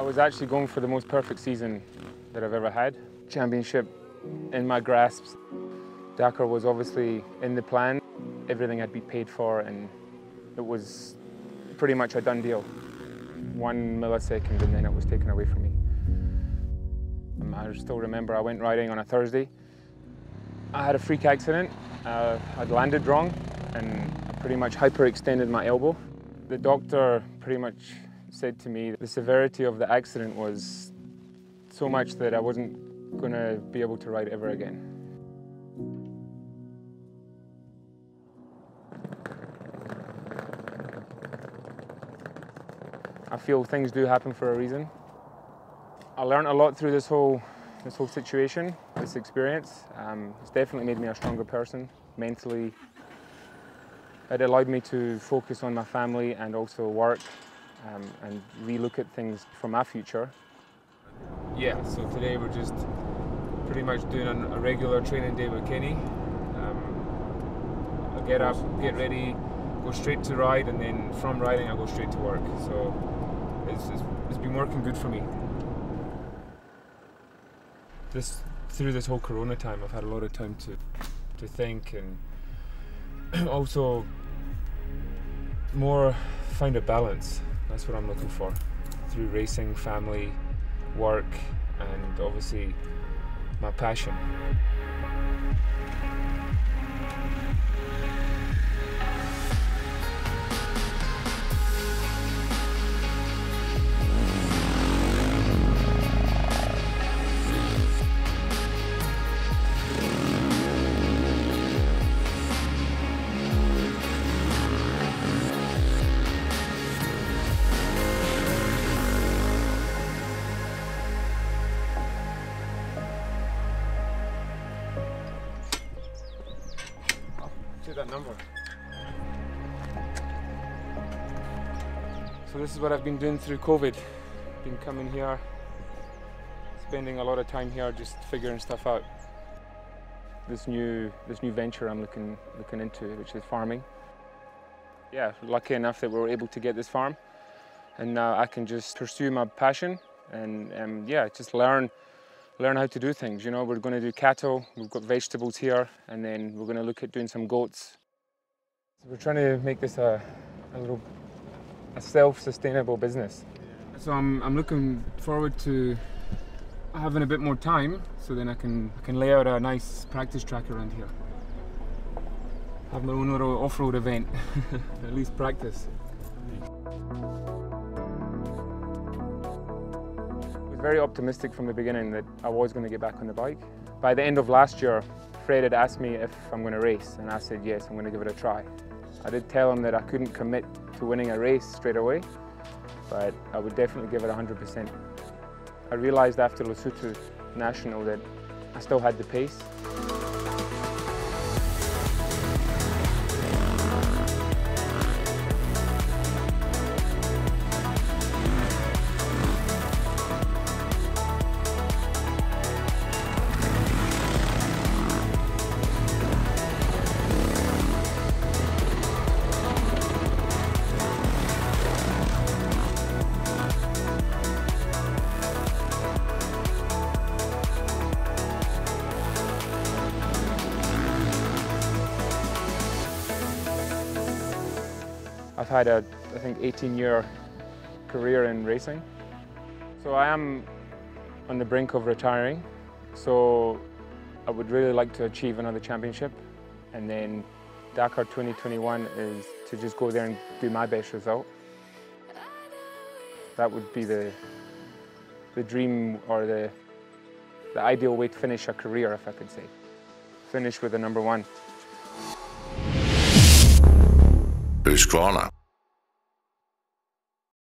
I was actually going for the most perfect season that I've ever had. Championship in my grasp. Dakar was obviously in the plan. Everything had been paid for and it was pretty much a done deal. One millisecond and then it was taken away from me. Um, I still remember I went riding on a Thursday. I had a freak accident. Uh, I'd landed wrong and I pretty much hyperextended my elbow. The doctor pretty much said to me the severity of the accident was so much that I wasn't going to be able to ride ever again. I feel things do happen for a reason. I learned a lot through this whole this whole situation, this experience. Um, it's definitely made me a stronger person mentally. It allowed me to focus on my family and also work um, and relook at things for my future. Yeah, so today we're just pretty much doing a regular training day with Kenny. Um, I get up, get ready, go straight to ride, and then from riding I go straight to work. So it's, it's, it's been working good for me. This through this whole Corona time, I've had a lot of time to to think and also more find a balance. That's what I'm looking for through racing, family, work, and obviously my passion. That number. So this is what I've been doing through COVID. Been coming here, spending a lot of time here just figuring stuff out. This new this new venture I'm looking looking into, which is farming. Yeah, lucky enough that we were able to get this farm, and now I can just pursue my passion and um, yeah, just learn learn how to do things. You know, we're going to do cattle, we've got vegetables here, and then we're going to look at doing some goats. So we're trying to make this a, a little a self-sustainable business. So I'm, I'm looking forward to having a bit more time so then I can, I can lay out a nice practice track around here. Have my own little off-road event, at least practice. Very optimistic from the beginning that I was going to get back on the bike. By the end of last year, Fred had asked me if I'm going to race, and I said yes, I'm going to give it a try. I did tell him that I couldn't commit to winning a race straight away, but I would definitely give it 100%. I realised after Lesotho National that I still had the pace. I've had a, I think, 18 year career in racing. So I am on the brink of retiring. So I would really like to achieve another championship. And then Dakar 2021 is to just go there and do my best result. That would be the, the dream or the, the ideal way to finish a career, if I could say. Finish with the number one. Husqvarna.